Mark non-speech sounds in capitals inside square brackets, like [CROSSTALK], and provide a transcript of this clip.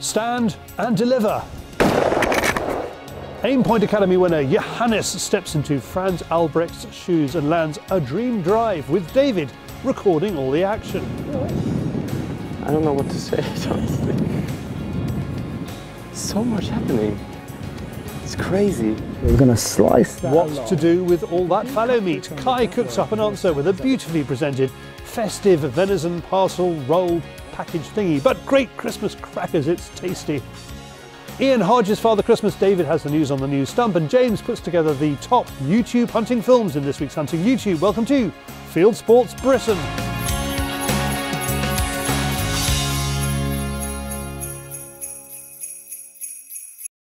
Stand and deliver. Aimpoint Academy winner Johannes steps into Franz Albrecht's shoes and lands a dream drive with David recording all the action. I don't know what to say, [LAUGHS] honestly. So much happening. It's crazy. We're gonna slice that What along. to do with all that fallow meat? Cai cooks up an answer with a beautifully presented festive venison parcel roll package thingy. But great Christmas crackers, it's tasty. Ian Hodge's, Father Christmas, David has the news on the news stump, and James puts together the top YouTube hunting films in this week's Hunting YouTube. Welcome to Fieldsports Britain.